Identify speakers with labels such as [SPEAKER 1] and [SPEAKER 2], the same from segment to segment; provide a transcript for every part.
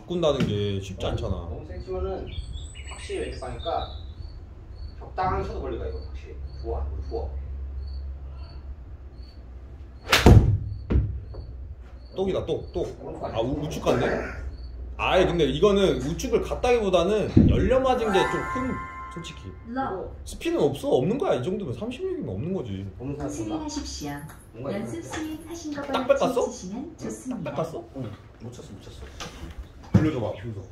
[SPEAKER 1] 바꾼다는 게 쉽지 않잖아.
[SPEAKER 2] 너무 세게 치면은 확실히 왼쪽 가니까 적당한 셔도 걸리가 이거 확실히 좋아 이거 좋아
[SPEAKER 1] 똑이다 똑 똑. 아 우- 우측 같네. 아예 근데 이거는 우측을 갔다기보다는 열려 맞은 게 좀 큰 솔직히
[SPEAKER 3] 러
[SPEAKER 1] 스피는 없어 없는 거야 이 정도면 36이면 없는 거지.
[SPEAKER 2] 뭔가 이거
[SPEAKER 3] 연습 스윙 하신
[SPEAKER 1] 것딱
[SPEAKER 3] 같이
[SPEAKER 1] 뺏겼어?
[SPEAKER 3] 치시면 좋습니다.
[SPEAKER 1] 닦았어?
[SPEAKER 2] 응, 못 쳤어 못 쳤어
[SPEAKER 1] 돌려줘봐 순서.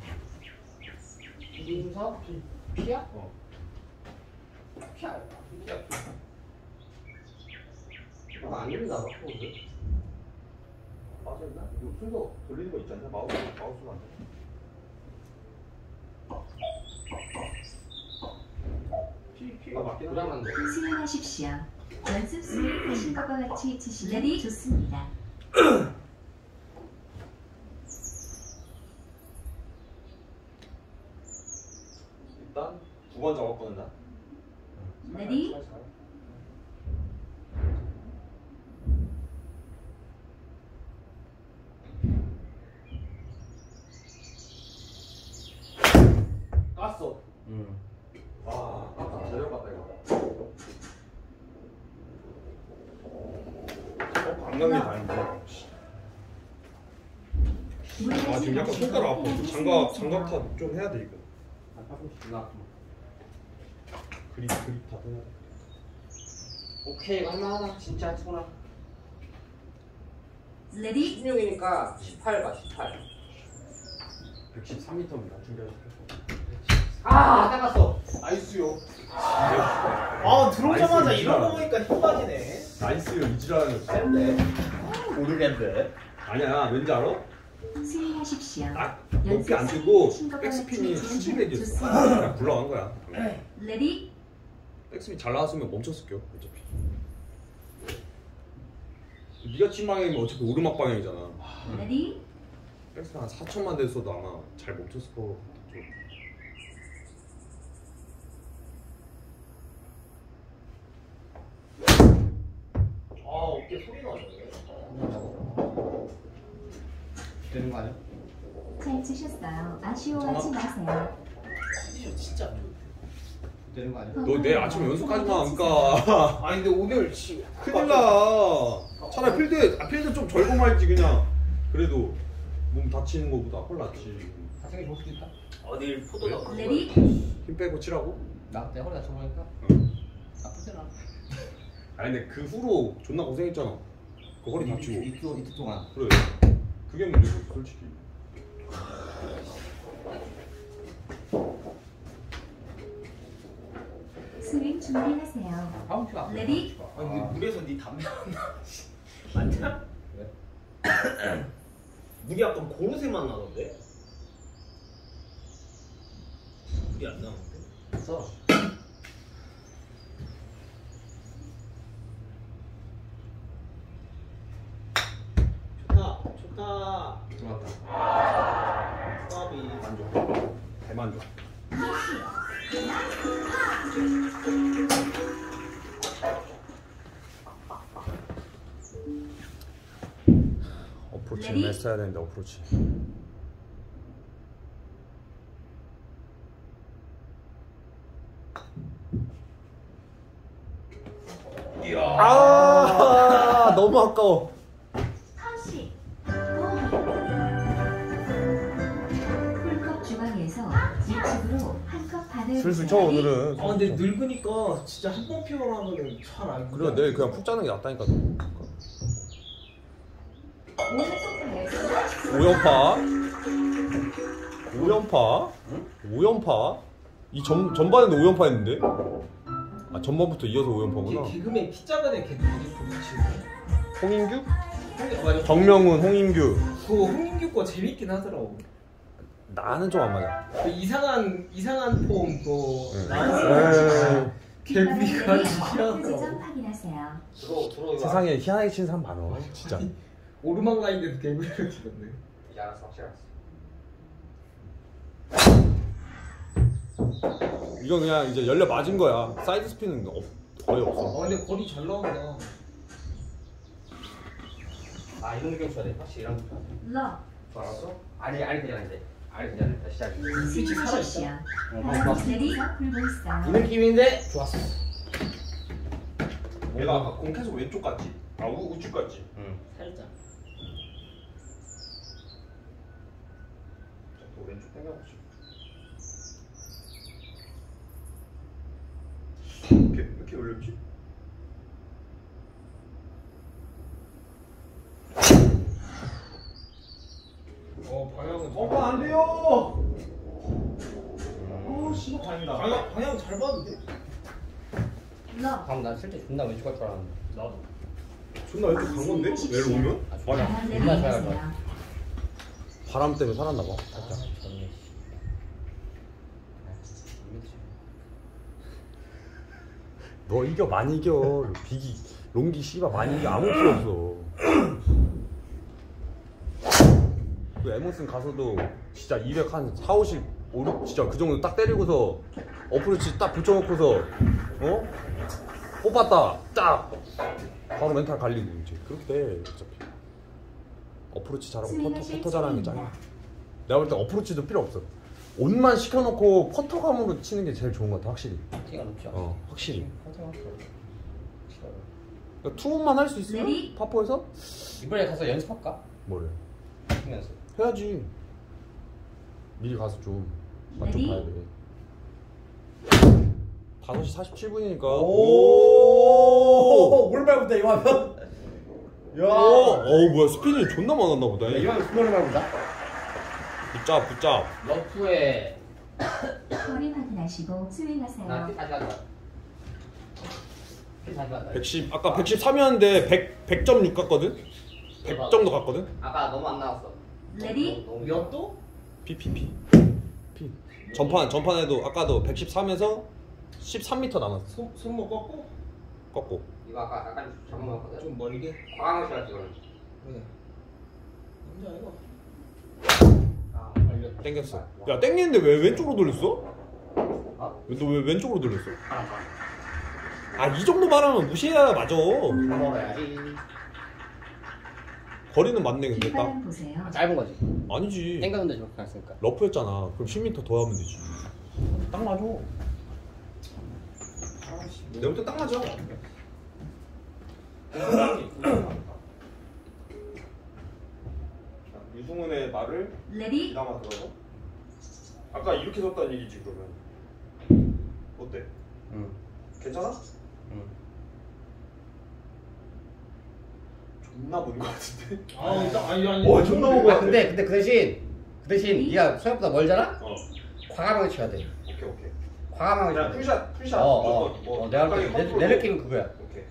[SPEAKER 2] 김서 피야?
[SPEAKER 1] 어.
[SPEAKER 2] 피야 피야 이거 안 열린다 봐 포즈
[SPEAKER 1] 맞았나? 이거 순서 돌리는 거 있지 않냐? 마우스 마우스가 안 돼. 피 피가 맞긴
[SPEAKER 2] 안 돼.
[SPEAKER 3] 스윙하십시오. 연습 스윙 하신 것과 같이 치시면 좋습니다.
[SPEAKER 1] 일단 두번 잡았거든 나.
[SPEAKER 3] 레디
[SPEAKER 1] 깠어.
[SPEAKER 2] 응
[SPEAKER 1] 와, 깠다. 제대로 깠다 이거. 어, 안 간게 다행이다. 아 지금 약간 손가락 아파. 장갑 장갑 탓좀 해야 돼 이거.
[SPEAKER 2] 아나
[SPEAKER 1] 그립 그립 탓 해야 돼.
[SPEAKER 2] 오케이 얼마나 진짜 소나
[SPEAKER 3] 레디
[SPEAKER 2] 16이니까 18가 18
[SPEAKER 1] 113m입니다. 준비하십시오.
[SPEAKER 2] 아 나갔어
[SPEAKER 1] 나이스요.
[SPEAKER 4] 아 들어오자마자
[SPEAKER 1] 나이스,
[SPEAKER 4] 이런 거. 보니까 힘 빠지네.
[SPEAKER 1] 나이스요 이지라는 거.
[SPEAKER 4] 센데. 모르겠는데.
[SPEAKER 1] 아니야 왠지 알아?
[SPEAKER 3] 스윙하십시오.
[SPEAKER 1] 딱 높이 안 뜨고 백스핀이. 그냥 굴러간 거야.
[SPEAKER 3] 레디
[SPEAKER 1] 백스핀 잘 나왔으면 멈췄을게요. 어차피. 네가 친 방향이면 어차피 오르막 방향이잖아.
[SPEAKER 3] ready
[SPEAKER 1] 백스핀 한 4천만 됐어도 아마 잘 멈췄을 거 같아.
[SPEAKER 4] 아 어깨 소리 나네.
[SPEAKER 2] 되는 거 아니야?
[SPEAKER 3] 잘 치셨어요. 아쉬워하지 마세요.
[SPEAKER 4] 이거 진짜 안.
[SPEAKER 2] 되는 거 아니야?
[SPEAKER 1] 너 내일 아침에 연습하지 마, 그러니까.
[SPEAKER 4] 아니 근데 오늘 씨.
[SPEAKER 1] 큰일 나. 차라리 필드, 아, 필드 좀 절고 말지, 그냥. 그래도 몸 다치는 거보다 훨 낫지.
[SPEAKER 2] 자생이 좋을 수도 있다
[SPEAKER 4] 어 내일 포도 나.
[SPEAKER 3] ready
[SPEAKER 1] 힘 빼고 치라고?
[SPEAKER 2] 나 내 허리 다쳐보니까
[SPEAKER 1] 응.
[SPEAKER 2] 않아
[SPEAKER 1] 아니, 근데 그 후로 존나 고생했잖아. 그 허리 다치고.
[SPEAKER 2] 이틀 이틀 동안
[SPEAKER 1] 그래. 그게 문제고, 솔직히.
[SPEAKER 3] 스윙 준비하세요.
[SPEAKER 2] 파운티가
[SPEAKER 3] 레디?
[SPEAKER 4] 아니 근데 물에서 네 담배 안 나. 맞냐?
[SPEAKER 2] 왜?
[SPEAKER 4] 물이 약간 고르쇠 맛 나던데? 물이 안 나는데?
[SPEAKER 2] 써
[SPEAKER 4] 좋다 좋다
[SPEAKER 2] 들어갔다
[SPEAKER 4] 까비
[SPEAKER 1] 만족. 대만족. 어프로치를? 했어야 되는데, 어프로치. 아, 너무 아까워. 슬슬 쳐, 오늘은.
[SPEAKER 4] 아 근데 늙으니까 진짜 한 번 피워가면은 잘 알고
[SPEAKER 1] 그래, 내일 그냥 푹 자는 게 낫다니까. 오연파. 오연파. 오연파. 이 전, 전반에도 오연파 했는데? 아, 전반부터 이어서 오연파구나.
[SPEAKER 4] 걔 개그맨 피 작은 애걔 누구지 도대체
[SPEAKER 1] 홍인규?
[SPEAKER 4] 홍- 어.
[SPEAKER 1] 정명훈, 홍인규.
[SPEAKER 4] 그거 홍인규 거 재밌긴 하더라고
[SPEAKER 1] 나는 좀 안 맞아.
[SPEAKER 4] 그 이상한 이상한 폼 또
[SPEAKER 1] 응.
[SPEAKER 4] 나오는
[SPEAKER 1] 에이,
[SPEAKER 4] 개구리가 희한하더라고
[SPEAKER 3] 확인하세요.
[SPEAKER 2] 들어 들어
[SPEAKER 1] 세상에 희한하게 친 사람 많아. 진짜.
[SPEAKER 4] 오르막 라인에도 개구리가 치던데
[SPEAKER 2] 이제 알았어 알았어
[SPEAKER 1] 이건 그냥 이제 열려 맞은 거야. side spin은 없, 거의 없어.
[SPEAKER 4] 아 근데 거리 잘 나온다
[SPEAKER 2] 아 이런 느낌 줘야 돼 확실히 이런 느낌
[SPEAKER 3] 러
[SPEAKER 2] 알았어? 아니 아니 괜찮아 이제 아니 일단. 어,
[SPEAKER 3] ready 있어.
[SPEAKER 2] 이 느낌인데 좋았어
[SPEAKER 1] 얘가 아까 공 계속 왼쪽 갔지? 아 우, 우측 갔지?
[SPEAKER 2] 응
[SPEAKER 4] 살짝.
[SPEAKER 1] 또 왼쪽 당겨보지 이렇게, 이렇게 올렸지?
[SPEAKER 4] 어
[SPEAKER 1] 어, 안 돼요! 어, 씨발 다행이다.
[SPEAKER 4] 방향 방향 잘 봤는데.
[SPEAKER 3] 러
[SPEAKER 2] 방금 난 실제 존나 왼쪽 갈 줄 알았는데
[SPEAKER 4] 나도.
[SPEAKER 1] 존나 왼쪽 간 건데? 얘를 오면?
[SPEAKER 2] 아,
[SPEAKER 1] 맞아.
[SPEAKER 3] ready
[SPEAKER 2] 존나 잘
[SPEAKER 3] 해주세요.
[SPEAKER 1] 바람 때문에 살았나 봐.
[SPEAKER 2] 아 좋네
[SPEAKER 1] 너 이겨 많이 이겨. 비기 롱기 씨발 많이 이겨 아무 필요 없어. 그 에몬슨 가서도 진짜 200 한 4, 50, 5, 6 진짜 그 정도 딱 때리고서 어프로치 딱 붙여놓고서 어? 뽑았다. 딱! 바로 멘탈 갈리고 이제 그렇게 돼 어차피. 어프로치 잘하고 퍼터, 퍼터 잘하는 게 짱이야. 내가 볼 때 어프로치도 필요 없어. on만 시켜놓고 퍼터감으로 치는 게 제일 좋은 것 같아 확실히.
[SPEAKER 2] 티가 높지 않아
[SPEAKER 1] 어 확실히. 그러니까 two on만 할 수 있으면? 파포에서?
[SPEAKER 2] 이번에 가서 연습할까?
[SPEAKER 1] 뭐래
[SPEAKER 2] 연습
[SPEAKER 1] 해야지. 미리 가서 좀 맛 좀? 봐야 돼. 5시 47분이니까.
[SPEAKER 2] 오! 올발부터 이거 하면? 야!
[SPEAKER 1] 어우 뭐야 스피닝 존나 많았나 보다
[SPEAKER 2] 이거 하면 스몰을 말보다.
[SPEAKER 1] 붙잡 붙잡
[SPEAKER 2] 러프에.
[SPEAKER 3] 거리 확인하시고
[SPEAKER 2] 나
[SPEAKER 3] 스윙하세요.
[SPEAKER 2] 가자 다시 가자
[SPEAKER 1] 110 아까 113이었는데 100 100.6 갔거든? 100 정도 갔거든?
[SPEAKER 2] 아까 너무 안 나왔어 ready?
[SPEAKER 4] 몇 도?
[SPEAKER 1] PPP P 전판 전판에도 아까도 113에서 13m 남았어
[SPEAKER 4] 손 손목 꺾고
[SPEAKER 1] 꺾고
[SPEAKER 2] 이거 아까 약간 잘못 먹었거든
[SPEAKER 4] 좀 멀게.
[SPEAKER 2] 과감하게 할 이거는
[SPEAKER 4] 그래. 남자 이거.
[SPEAKER 2] 아 걸렸다
[SPEAKER 1] 땡겼어 야 땡기는데 왜 왼쪽으로 돌렸어?
[SPEAKER 2] 어?
[SPEAKER 1] 너왜 왼쪽으로 돌렸어? 아 이 정도 말하면 무시해야 맞아
[SPEAKER 2] 먹어야지
[SPEAKER 1] 거리는 맞네 근데 딱.
[SPEAKER 3] 보세요.
[SPEAKER 2] 짧은 거지.
[SPEAKER 1] 아니지.
[SPEAKER 2] 땡겼는데 저렇게 갔으니까.
[SPEAKER 1] 러프였잖아. 그럼 10m 더 하면 되지. 딱 맞아 때딱 맞아 유승훈의 말을
[SPEAKER 3] ready?
[SPEAKER 1] 이나마 들어서 아까 이렇게 섰다는 얘기지 그러면. 어때?
[SPEAKER 2] 응.
[SPEAKER 1] 괜찮아?
[SPEAKER 2] 응.
[SPEAKER 1] 존나 본것 같은데?
[SPEAKER 4] 아 일단 아니 아니.
[SPEAKER 1] 어, 존나 오고
[SPEAKER 2] 아 근데 근데 그 대신 그 대신 네가 생각보다 멀잖아?
[SPEAKER 1] 어.
[SPEAKER 2] 과감하게 쳐야 돼.
[SPEAKER 1] 오케이 오케이.
[SPEAKER 2] 과감하게
[SPEAKER 1] 그냥
[SPEAKER 2] 쳐야 돼.
[SPEAKER 1] 풀샷 풀샷.
[SPEAKER 2] 어, 어,
[SPEAKER 1] 무조건 뭐
[SPEAKER 2] 어, 내가 볼때 내, 느낌은 그거야.
[SPEAKER 1] 오케이.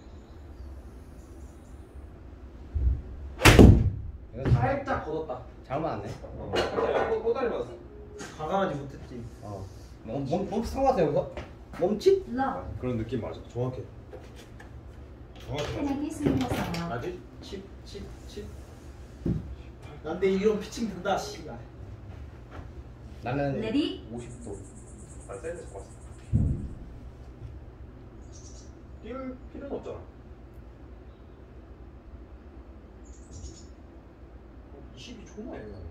[SPEAKER 2] 이거 살짝 걷었다. 잘못 안네.
[SPEAKER 1] 어, 살짝 꼬- 꼬다리 맞았어.
[SPEAKER 4] 과감하지 못했지.
[SPEAKER 2] 어. 몸, 몸, 몸 상하세요 여기서? 몸짓?
[SPEAKER 3] 러
[SPEAKER 1] 그런 느낌 맞아. 정확해. 정확해.
[SPEAKER 3] 스윙하세요.
[SPEAKER 1] 맞지?
[SPEAKER 4] 칩, 칩, 칩. 난데 이런 피칭 된다, 씨발.
[SPEAKER 2] 나는
[SPEAKER 3] ready?
[SPEAKER 2] 50도
[SPEAKER 1] 안 세야 될것 같아 띄울 필요는 없잖아 20이 존나 애매하네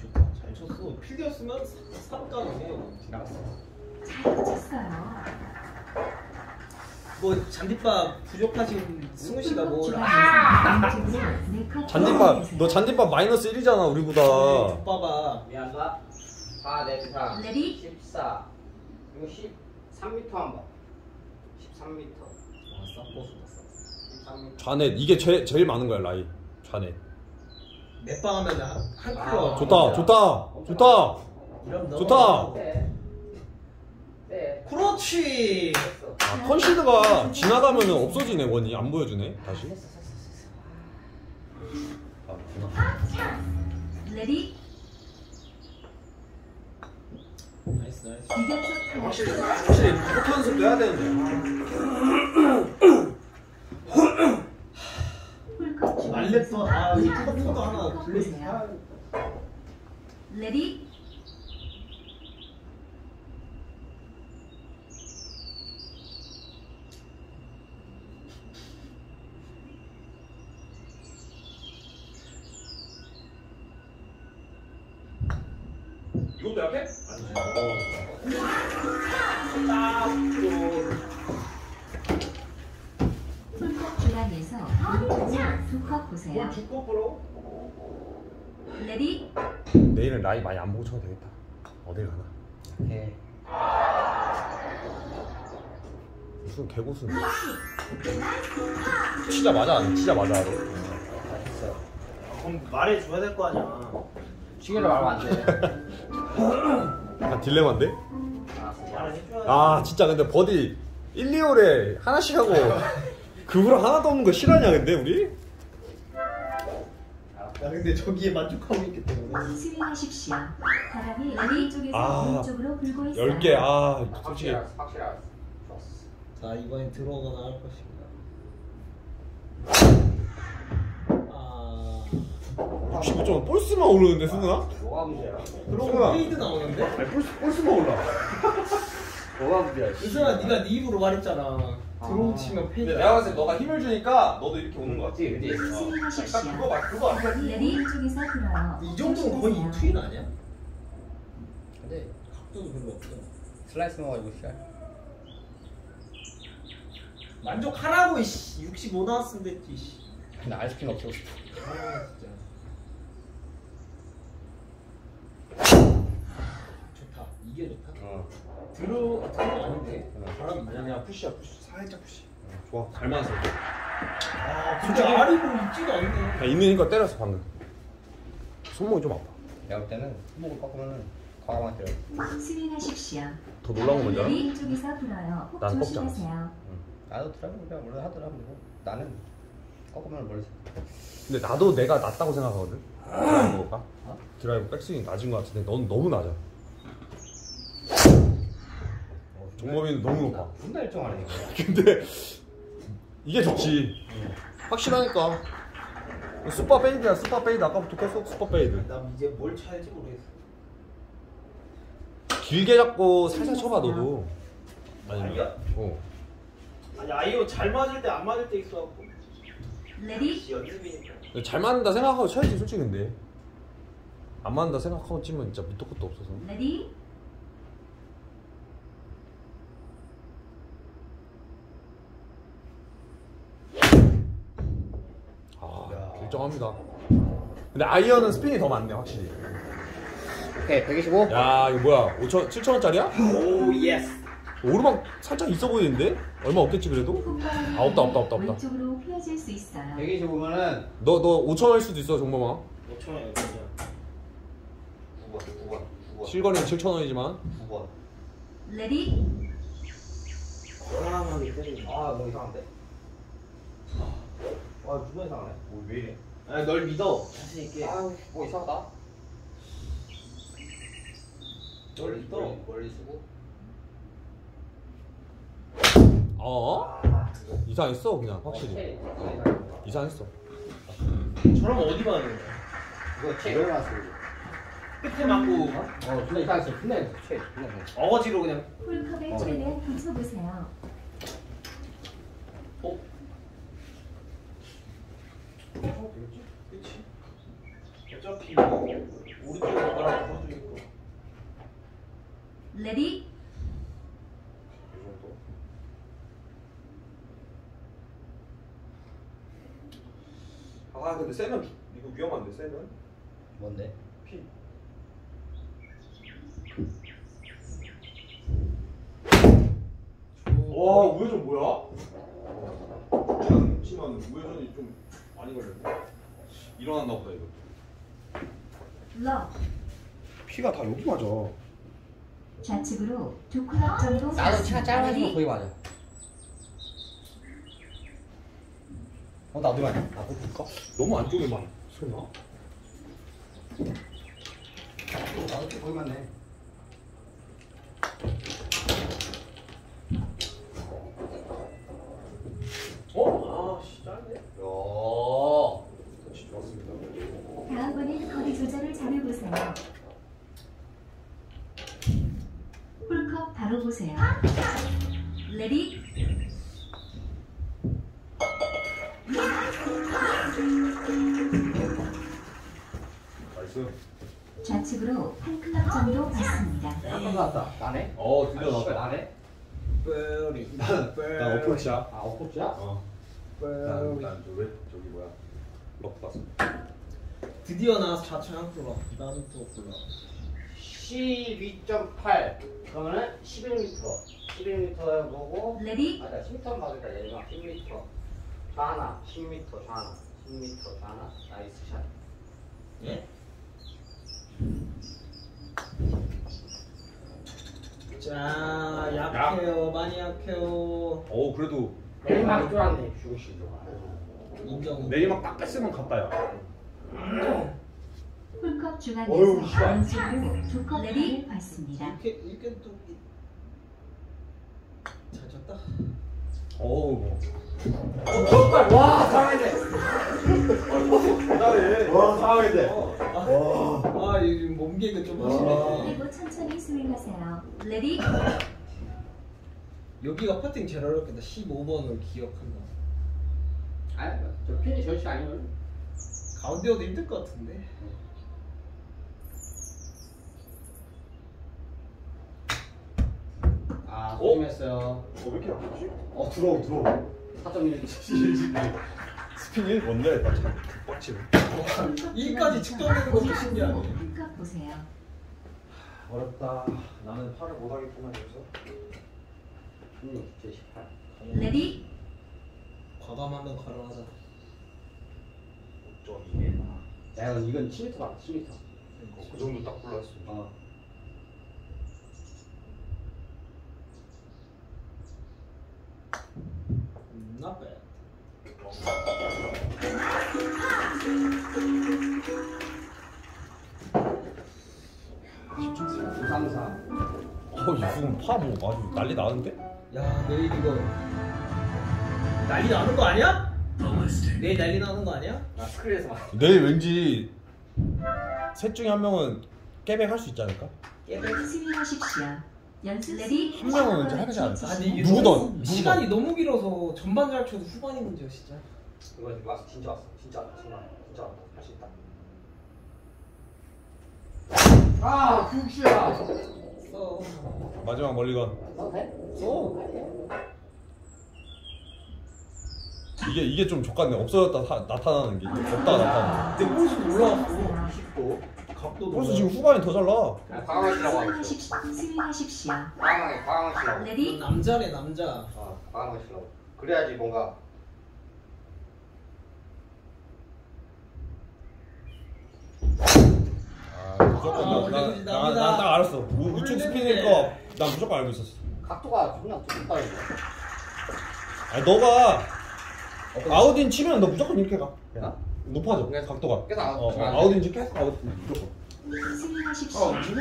[SPEAKER 4] 좋다, 잘 쳤어. 필드였으면 삼가네.
[SPEAKER 2] 지나갔어
[SPEAKER 3] 잘 쳤어요.
[SPEAKER 4] 뭐 잔디밥 부족하신 승우 씨가 뭐
[SPEAKER 3] 기관
[SPEAKER 4] 아!
[SPEAKER 1] 잔디밥. 너 잔디밥 마이너스 1이잖아 우리보다.
[SPEAKER 4] 오빠가
[SPEAKER 2] 미안하다. 4, 4, 3
[SPEAKER 3] ready?
[SPEAKER 2] 14 이거 13m 한번. 13m
[SPEAKER 4] 아, 쌉버스
[SPEAKER 2] 13m
[SPEAKER 1] 좌넷 이게 제, 제일 많은 거야 라이 좌넷.
[SPEAKER 4] 넷방 하면 한, 한
[SPEAKER 2] 아,
[SPEAKER 4] 킬로.
[SPEAKER 1] 좋다 좋다 좋다. 좋다.
[SPEAKER 2] 네. 네.
[SPEAKER 4] 그렇지.
[SPEAKER 2] 됐어.
[SPEAKER 1] 아, 컨시드가 지나가면 없어지네 원이 안 보여주네 다시
[SPEAKER 2] 됐어, 됐어, 됐어.
[SPEAKER 3] ready?
[SPEAKER 4] 나이스, 나이스.
[SPEAKER 3] 유격수
[SPEAKER 1] 확실히 확실히 포트 연습도 해야 되는데
[SPEAKER 3] 풀컵 중
[SPEAKER 4] 말렙도 아, 이 뚜껑도 하나 블레이드.
[SPEAKER 3] 보
[SPEAKER 1] 내 앞에?
[SPEAKER 3] 홀컵 중앙에서 오른쪽으로 두컵 보세요.
[SPEAKER 4] 두 컵 보러?
[SPEAKER 3] ready
[SPEAKER 1] 내일은 라이 많이 안 보고 쳐도 되겠다. 어딜 가나?
[SPEAKER 2] 오케이.
[SPEAKER 1] 무슨 개고수. 치자 맞아 안 치자 맞아 알아.
[SPEAKER 4] 그럼 말해줘야 될 거 아니야.
[SPEAKER 2] 시계를 말하면 안 돼.
[SPEAKER 1] 약간 딜레마인데? 아 진짜 근데 버디 1, 2월에 하나씩 하고 그 후로 하나도 없는 거 싫어하냐 근데 우리?
[SPEAKER 4] 나 근데 저기에 만족하고 있기 때문에.
[SPEAKER 3] 스윙하십시오. 바람이 ready 쪽에서
[SPEAKER 1] 아,
[SPEAKER 3] 오른쪽으로 불고 있어요.
[SPEAKER 1] 10개 아 솔직히
[SPEAKER 2] 알았어. 확실히 알았어. 좋았어.
[SPEAKER 4] 자 이번엔 들어오거나 할 것입니다. 아
[SPEAKER 1] 69점 볼스만 오르는데 승우야?
[SPEAKER 2] 뭐가 문제야?
[SPEAKER 4] 들어오면 fade 나오는데?
[SPEAKER 1] 아니 볼스, 볼스만 올라
[SPEAKER 2] 뭐가 문제야?
[SPEAKER 4] 이승아 네가 네 입으로 말했잖아. 들어오 치면 fade.
[SPEAKER 1] 봤을 때 너가 힘을 주니까 너도 이렇게 오는 거 같아
[SPEAKER 2] 그치 그치.
[SPEAKER 3] 스윙하십시오.
[SPEAKER 1] 말 그거 아니야
[SPEAKER 3] 쪽에서 들어요.
[SPEAKER 4] 이 정도는 거의 in to in 아니야?
[SPEAKER 2] 근데
[SPEAKER 4] 각도도 별로 없어.
[SPEAKER 2] 슬라이스 먹어가지고 시간.
[SPEAKER 4] 만족하라고 이씨 65 나왔으면 됐지. 씨.
[SPEAKER 2] 근데 아이스크림 없어.
[SPEAKER 4] 아 진짜. 좋다. 이게 좋다.
[SPEAKER 1] 어.
[SPEAKER 4] 들어 들어 아닌데.
[SPEAKER 1] 바람이 아니야 그냥 push야 push 살짝 push 좋아 잘 맞았어
[SPEAKER 4] 아 솔직히 아리고 있지도 않네.
[SPEAKER 1] 그냥 있는 힘껏 때렸어 방금 손목이 좀 아파
[SPEAKER 2] 내가 볼 때는 손목을 꺾으면은 과감하게 때려.
[SPEAKER 3] 스윙하십시오.
[SPEAKER 1] 더 놀라운 건 뭔지 알아?
[SPEAKER 3] ready 쪽에서 불어요.
[SPEAKER 1] 꼭난 꺾지 않았어.
[SPEAKER 2] 나도 드라이브 그냥 원래 하더라고. 나는 꺾으면 멀리.
[SPEAKER 1] 근데 나도 내가 낮다고 생각하거든 드라이버가 드라이버 백스윙 낮은 거 같은데 넌 너무 낮아 종범이는 너무 높아
[SPEAKER 2] 존나 일정 하네 이거.
[SPEAKER 1] 근데 이게 좋지 확실하니까 슈퍼 fade야 슈퍼 fade 아까부터 계속 슈퍼 fade
[SPEAKER 4] 난 이제 뭘 차야지 모르겠어.
[SPEAKER 1] 길게 잡고 살살 쳐봐 너도
[SPEAKER 4] 아니야?
[SPEAKER 1] 어.
[SPEAKER 4] 아니 아이언 잘 맞을 때 안 맞을 때 있어갖고. ready 연습이니까.
[SPEAKER 1] 잘 맞는다 생각하고 쳐야지 솔직히 근데 안 맞는다 생각하고 치면 진짜 밑도 끝도 없어서
[SPEAKER 3] ready
[SPEAKER 1] 아 결정합니다 근데 아이언은 스핀이 더 많네 확실히
[SPEAKER 2] 오케이 125.
[SPEAKER 1] 야 이거 뭐야 5천 7천 원짜리야?
[SPEAKER 4] oh yes.
[SPEAKER 1] 오르막 살짝 있어 보이는데? 얼마 없겠지 그래도? 아, 없다, 없다, 없다, 없다.
[SPEAKER 3] 왼쪽으로 휘어질 수 있어요.
[SPEAKER 2] 125면은
[SPEAKER 1] 너 너 5천 원일 수도 있어 종범아
[SPEAKER 4] 5천 원이야 진짜.
[SPEAKER 2] 9번 9번 9번
[SPEAKER 1] 실거래는 7천 원이지만
[SPEAKER 2] 9번.
[SPEAKER 3] ready
[SPEAKER 4] 편안하게 때리는.
[SPEAKER 2] 아뭐 이상한데? 아 누가 이상하네. 뭐왜 이래?
[SPEAKER 4] 아 널 믿어. 자신 있게.
[SPEAKER 2] 아뭐 이상하다.
[SPEAKER 4] 널 믿어.
[SPEAKER 2] 멀리 쓰고.
[SPEAKER 1] 어? 이상했어 그냥 확실히. 이상했어
[SPEAKER 4] 저럼 어디 가는 거야?
[SPEAKER 2] 이거 체 일어났어 이거.
[SPEAKER 4] 끝에 맞고
[SPEAKER 2] 어 존나 이상했어. 체 존나 이상했어.
[SPEAKER 4] 어거지로 그냥.
[SPEAKER 3] 홀컵에
[SPEAKER 2] 어.
[SPEAKER 3] 최대한 붙여보세요.
[SPEAKER 4] 어? 어 되겠지? 어차피 뭐 오른쪽으로 가라 보여주니까.
[SPEAKER 3] ready
[SPEAKER 1] 이 정도 아 근데 세면 이거 위험한데 세면
[SPEAKER 2] 뭔데?
[SPEAKER 1] 피 와 우회전 뭐야? 않지만 우회전이 좀 많이 걸렸네 일어났나 보다 이거
[SPEAKER 3] 러
[SPEAKER 1] 피가 다 여기 맞아
[SPEAKER 3] 좌측으로 두 클럽 정도
[SPEAKER 2] 나도 차가 짧아지면 거의 맞아. 어 나도 맞아. 나도 볼까?
[SPEAKER 1] 너무 안쪽에만 설마
[SPEAKER 2] 나도 거의 맞네.
[SPEAKER 4] 아,
[SPEAKER 2] 나네?
[SPEAKER 4] 뻘이.
[SPEAKER 1] 난 어프로치야
[SPEAKER 2] 아, 어코치야?
[SPEAKER 1] 어
[SPEAKER 4] 뻘이.
[SPEAKER 1] 난저왜 저기 뭐야 러프 갔어
[SPEAKER 4] 드디어 나와서 좌측 한 클럽. 나는 또 골라.
[SPEAKER 2] 12.8. 그러면은 11m. 11m 보고.
[SPEAKER 3] 레디
[SPEAKER 2] 아, 나 10m 맞을까? 얘가 10m. 저 하나, 10m, 저 하나, 10m, 저 하나. 나이스 샷.
[SPEAKER 4] 예? 자, 약해요. 많이 약해요.
[SPEAKER 1] 어 그래도
[SPEAKER 2] 내리막 쫄았네, 주우씨.
[SPEAKER 4] 인정.
[SPEAKER 1] 내리막 딱 뺐으면 갔다 야
[SPEAKER 3] 홀컵
[SPEAKER 1] 어휴,
[SPEAKER 3] 중앙에서
[SPEAKER 1] 씨발.
[SPEAKER 3] 왼쪽으로 두컵 ready 받습니다.
[SPEAKER 4] 이렇게 이렇게 또. 잘 쳤다.
[SPEAKER 1] 어우 뭐
[SPEAKER 2] 와, 잘하네.
[SPEAKER 1] 잘해 와 상황인 데
[SPEAKER 4] 아, 이 몸개그 좀 하시네.
[SPEAKER 3] 그리고 천천히 스윙하세요. ready
[SPEAKER 4] 여기가 퍼팅 제일 어렵겠다. 15번을 기억한다.
[SPEAKER 2] 아, 저 핀이 절시 아니면.
[SPEAKER 4] 가운데여도 힘들 것 같은데.
[SPEAKER 2] 아,
[SPEAKER 1] 어?
[SPEAKER 2] 소심했어요.
[SPEAKER 1] 어 왜 이렇게 아프지? 어 들어오 들어오
[SPEAKER 2] 4.1.
[SPEAKER 1] 스피닝 뭔데? 빡치네
[SPEAKER 4] 이까지 측정되는 것도 신기하네.
[SPEAKER 3] 홀컵 보세요.
[SPEAKER 1] 어렵다 나는 파를 못 하겠구만 여기서
[SPEAKER 2] 16, 18.
[SPEAKER 3] ready
[SPEAKER 4] 과감하면 가능하자.
[SPEAKER 1] 5.2개
[SPEAKER 2] 야, 이건, 이건 7m 봐, 7m.
[SPEAKER 1] 그 정도 딱 골랐어
[SPEAKER 2] 어.
[SPEAKER 4] 음, bad.
[SPEAKER 2] 부 상사.
[SPEAKER 1] 어 이분 파뭐 아주 난리 나는데?
[SPEAKER 4] 야, 내일 이거 난리 나는 거 아니야? 내일 난리 나는 거 아니야?
[SPEAKER 2] 나 스크린에서 막.
[SPEAKER 1] 내일 왠지 셋 중에 한 명은 깨백 할 수 있지 않을까?
[SPEAKER 3] 스윙하십시오. 연습 ready
[SPEAKER 1] 한 명은 왠지 하지 않을까?
[SPEAKER 4] 아니 이게
[SPEAKER 1] 누구든,
[SPEAKER 4] 너무-
[SPEAKER 1] 누구든.
[SPEAKER 4] 시간이 너무 길어서 전반 잘 쳐도 후반이 문제야 진짜.
[SPEAKER 2] 이거 왔어, 진짜 왔어. 진짜 왔다, 진짜 왔다. 진짜 왔다. 할 수 있다. 아, 국시야.
[SPEAKER 4] 써.
[SPEAKER 1] 마지막 멀리건
[SPEAKER 2] 써도 돼?
[SPEAKER 4] 써.
[SPEAKER 1] 이게 이게 좀 좆같네 없어졌다 사- 나타나는 게 없다가 나타나는
[SPEAKER 4] 내 볼수도 올라왔어.
[SPEAKER 2] 10도.
[SPEAKER 4] 각도도.
[SPEAKER 1] 게 벌써 지금 후반이 더 잘 나.
[SPEAKER 2] 아.
[SPEAKER 3] 스윙하십시오. 스윙하십시오.
[SPEAKER 2] 과감하게, 과감하시라고.
[SPEAKER 4] 넌
[SPEAKER 3] ready
[SPEAKER 4] 남자네 남자.
[SPEAKER 2] 아, 과감하시라고. 그래야지 뭔가.
[SPEAKER 1] 아 무조건
[SPEAKER 4] 아, 원래 그지, 남이다.
[SPEAKER 1] 나나 딱 알았어. 우, 우측
[SPEAKER 4] 원래
[SPEAKER 1] 스피니까
[SPEAKER 4] 그래.
[SPEAKER 1] 난 무조건 알고 있었어.
[SPEAKER 2] 각도가 존나 이거.
[SPEAKER 1] 아니 너가 out-in 치면 너 무조건 이렇게 가.
[SPEAKER 2] 야?
[SPEAKER 1] 높아져.
[SPEAKER 2] 그래서-
[SPEAKER 1] 각도가.
[SPEAKER 2] 그래서 아웃
[SPEAKER 1] 어,
[SPEAKER 2] 치면 안 돼.
[SPEAKER 1] 아웃인 치 계속 아웃 무조건.
[SPEAKER 3] 스윙하십시오.
[SPEAKER 2] 어,
[SPEAKER 3] ready
[SPEAKER 2] 돼.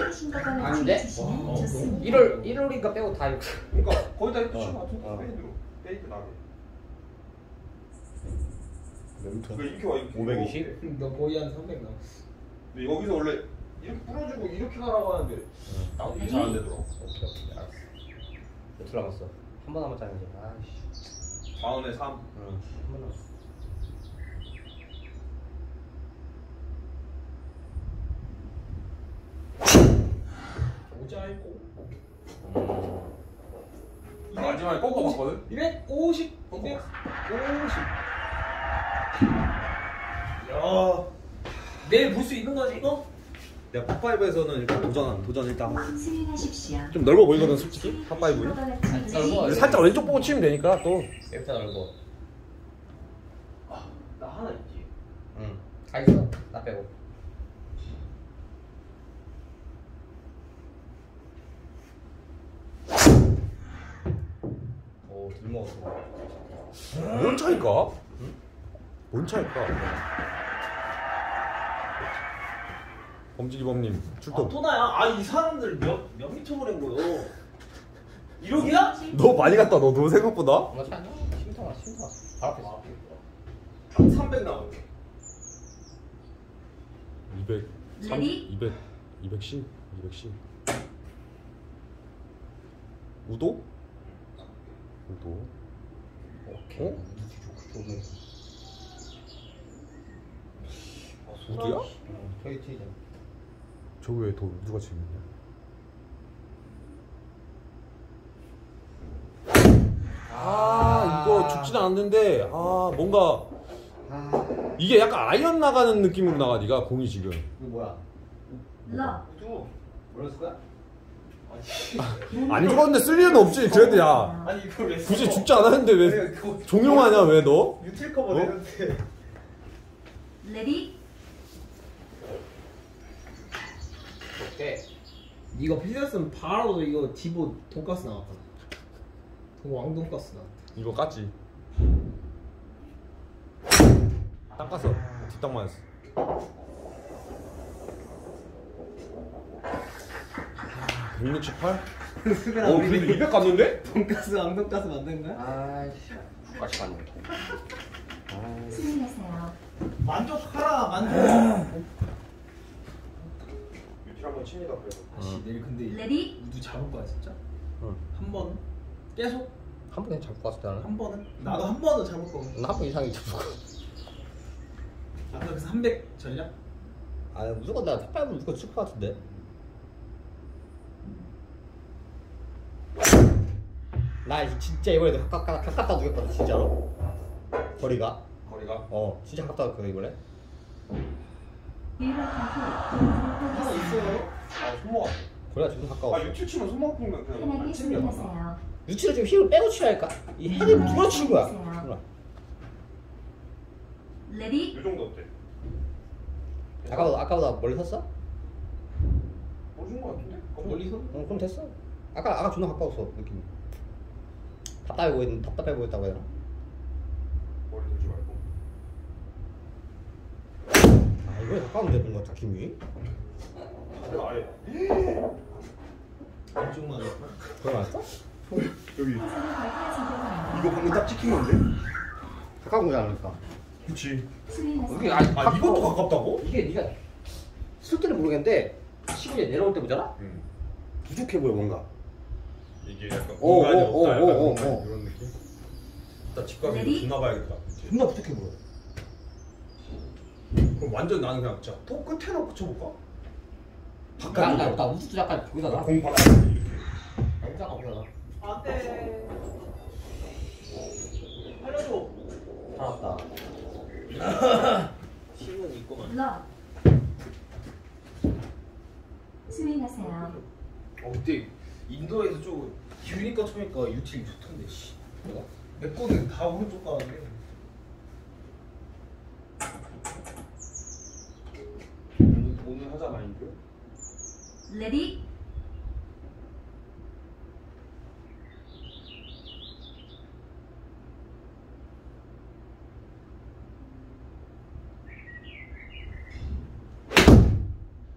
[SPEAKER 3] 하신 것 같이
[SPEAKER 2] 아닌데?
[SPEAKER 3] 치시면
[SPEAKER 1] 어,
[SPEAKER 3] 좋습니다.
[SPEAKER 2] 1월, 1월이니까 빼고 다 이렇게.
[SPEAKER 1] 그러니까 거의 다 이렇게
[SPEAKER 2] 어.
[SPEAKER 1] 안 돼.
[SPEAKER 2] 어.
[SPEAKER 1] fade로. fade 나게.
[SPEAKER 5] 몇 미터?
[SPEAKER 1] 그 이렇게 와 이렇게.
[SPEAKER 5] 520?
[SPEAKER 4] 너 거의 한 300 남았어.
[SPEAKER 1] 근데 여기서 원래 이렇게 부러지고 이렇게 가라고 하는데 나도 이게 잘안 되더라고.
[SPEAKER 2] 오케이, 오케이, 알았어. 몇초 남았어? 한 번 남았잖아, 이제. 아이씨.
[SPEAKER 1] 다음에 3.
[SPEAKER 2] 응, 한번 남았어.
[SPEAKER 4] 모자이고.
[SPEAKER 1] 마지막에 꺾어봤거든?
[SPEAKER 4] 250. 250. 야. 내일 볼 수 있는 거지 이거?
[SPEAKER 1] 내가 팝파이브에서는 일단 도전 도전 일단. 좀 넓어 보이거든 솔직히 팝파이브는
[SPEAKER 3] 것 같이
[SPEAKER 2] 아니,
[SPEAKER 3] ready
[SPEAKER 2] 넓어.
[SPEAKER 1] 살짝 왼쪽 보고 치면 되니까 또
[SPEAKER 2] 일단 넓어.
[SPEAKER 4] 나 하나 있지.
[SPEAKER 2] 응. 다 있어. 나 빼고. 오, 들 먹었어.
[SPEAKER 1] 뭔 차일까? 뭔 차일까? 범지기범님
[SPEAKER 4] 아,
[SPEAKER 1] 출동
[SPEAKER 4] 토나야. 아, 이 사람들 몇, 몇 미터 보낸 거요? 1억이야?
[SPEAKER 1] 너 많이 갔다 너 너 생각보다?
[SPEAKER 2] 안 나? 심터 왔어, 심터 왔어. 바로 앞에 있어.
[SPEAKER 4] 한300 나오네.
[SPEAKER 1] 200 3,
[SPEAKER 3] 레디?
[SPEAKER 1] 200 210 210 우도? 우도
[SPEAKER 2] 오케이.
[SPEAKER 1] 어? 아, 우드야?
[SPEAKER 6] 저기 튀잖아.
[SPEAKER 1] 저기 왜더 우드가 재밌냐? 아 이거 죽진 않는데 아 뭔가
[SPEAKER 6] 아,
[SPEAKER 1] 이게 약간 아이언 나가는 느낌으로 나가 니가 공이 지금
[SPEAKER 6] 이거 뭐야?
[SPEAKER 3] 러
[SPEAKER 6] 우두. 몰랐을 거야?
[SPEAKER 1] 안 죽었는데 쓸 일은 없지 그래도 야
[SPEAKER 4] 아니 이걸 왜 써?
[SPEAKER 1] 굳이 죽지 않았는데 왜 종용하냐 왜 너?
[SPEAKER 4] 유틸 커버
[SPEAKER 1] 어?
[SPEAKER 4] 되는데
[SPEAKER 3] 레디
[SPEAKER 6] 오케이.
[SPEAKER 4] 이거 필요했으면 바로 이거 디보 돈가스 나왔거든 돈 왕돈가스 나왔다
[SPEAKER 1] 이거 깠지 닦았어 뒷땅 맞았어 168?
[SPEAKER 4] 수빈아
[SPEAKER 1] 어 그래도 200 갔는데?
[SPEAKER 4] 돈가스 왕돈가스 만든 거야?
[SPEAKER 6] 아이씨. 국가시 가는 거.
[SPEAKER 3] 수행하세요.
[SPEAKER 4] 만족하라 만족
[SPEAKER 6] 유틸 한번 칩니다 그래도.
[SPEAKER 4] 아씨 내일 근데
[SPEAKER 3] 레디
[SPEAKER 4] 우두 잡을 거야 진짜?
[SPEAKER 1] 응.
[SPEAKER 4] 한 번은? 계속?
[SPEAKER 2] 한 번에 잡고 왔을 때는
[SPEAKER 4] 한 번은? 나도 한 번은 잡을 거거든
[SPEAKER 2] 한번 이상이 잡고.
[SPEAKER 4] 아까 그래서 300 전략?
[SPEAKER 2] 아 무조건 나 탑밟으면 무조건 칠것 같은데. 나 진짜 이번에 가깝다 가깝다 두겠거든 진짜로. 거리가.
[SPEAKER 1] 거리가?
[SPEAKER 2] 어 진짜 가깝다 두겠거든 이번에.
[SPEAKER 4] 하나 있어요
[SPEAKER 1] 아 손목 아파
[SPEAKER 2] 거리가 좀 가까워.
[SPEAKER 1] 아 유튜브 치면 손목 아프면 그냥 안 치는 게.
[SPEAKER 2] 유치를 좀 힘을 빼고 치야 할까? 이 헤드 두번 치는 거야. 몰라.
[SPEAKER 3] 레디
[SPEAKER 1] 이 정도 어때?
[SPEAKER 2] 아까보다 아까보다 멀리 섰어?
[SPEAKER 1] 모르는 거 같은데?
[SPEAKER 4] 어, 멀리서?
[SPEAKER 2] 응 그럼 됐어. 아까 아까 존나 가까웠어 느낌이. 답답해 보이는 답답해 보였다고 해야 되나?
[SPEAKER 1] 머리 들지 말고
[SPEAKER 2] 아 이번에 가까운데 뭔가 느낌이?
[SPEAKER 1] 내가 아예
[SPEAKER 4] 했구나
[SPEAKER 2] 그거 맞았어?
[SPEAKER 1] 여기. 이거 방금 딱 찍힌 건데?
[SPEAKER 2] 가까운 거지 않을까?
[SPEAKER 3] 수행하세요.
[SPEAKER 2] 여기 아니
[SPEAKER 1] 아 이것도 가깝다고?
[SPEAKER 2] 이게 네가 쓸 때는 모르겠는데 시골에 내려올 때 보잖아?
[SPEAKER 1] 응
[SPEAKER 2] 부족해 보여 뭔가
[SPEAKER 1] 이게 약간
[SPEAKER 2] 오,
[SPEAKER 1] 공간이
[SPEAKER 2] 오, 오,
[SPEAKER 1] 없다 약간
[SPEAKER 2] 오, 오,
[SPEAKER 1] 그런
[SPEAKER 2] 오.
[SPEAKER 1] 이런 느낌? 일단 집 가서? 이거 존나 봐야겠다?
[SPEAKER 2] 존나 부족해 보여
[SPEAKER 1] 그럼 완전 나는 그냥 진짜 톡 끝에 놓고 쳐볼까?
[SPEAKER 2] 나, 나, 나 우주도 약간 보이잖아
[SPEAKER 1] 공 바깥에 이렇게
[SPEAKER 2] 우주 약간 보이잖아
[SPEAKER 4] 안돼 살려줘
[SPEAKER 2] 살았다
[SPEAKER 4] 신은 있고만
[SPEAKER 3] 러 수행하세요.
[SPEAKER 4] 어 근데 인도에서 좀 기우니까 유틸 좋던데 씨
[SPEAKER 2] 뭐가?
[SPEAKER 4] 내 거는 다 오른쪽 가는데
[SPEAKER 1] 오늘, 오늘 하자 마인드
[SPEAKER 3] 레디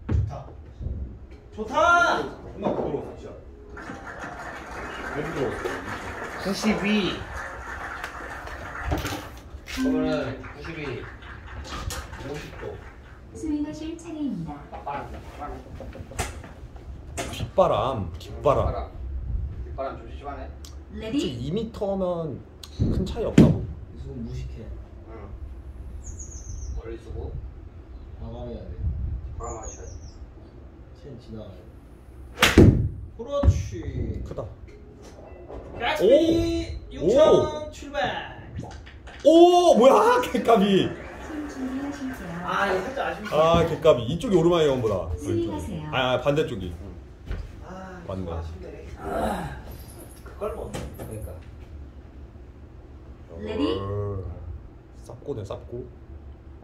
[SPEAKER 4] 좋다 좋다
[SPEAKER 1] 존나 부드러웠어 진짜 너무 부드러웠어
[SPEAKER 2] 92 그러면은 92 50도
[SPEAKER 3] 수행하실 차례입니다.
[SPEAKER 1] 빗바람 빗바람
[SPEAKER 6] 바람. 뒷바람 좀 심하네.
[SPEAKER 3] ready
[SPEAKER 1] 2m면 큰 차이 없다고
[SPEAKER 4] 이수근 무식해
[SPEAKER 6] 응. 멀리 쓰고
[SPEAKER 4] 과감해야 돼.
[SPEAKER 6] 마셔야 돼.
[SPEAKER 4] 첸 지나가야 돼 그렇지.
[SPEAKER 1] 크다.
[SPEAKER 4] 락스피
[SPEAKER 1] 오!
[SPEAKER 4] 6천 출발.
[SPEAKER 1] 오! 뭐야? 개까비.
[SPEAKER 3] 손 준비하실게요.
[SPEAKER 4] 아 이거 살짝 아쉽지
[SPEAKER 1] 아 개까비. 이쪽이 오르마이 형보다.
[SPEAKER 3] 수행하세요.
[SPEAKER 1] 아, 아 반대쪽이.
[SPEAKER 4] 아
[SPEAKER 1] 맞네.
[SPEAKER 4] 이거 아쉽네. 아 그걸 먹네.
[SPEAKER 2] 그러니까.
[SPEAKER 3] 레디?
[SPEAKER 1] 어, 쌉고네 쌉고